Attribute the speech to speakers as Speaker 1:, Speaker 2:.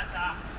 Speaker 1: Attack.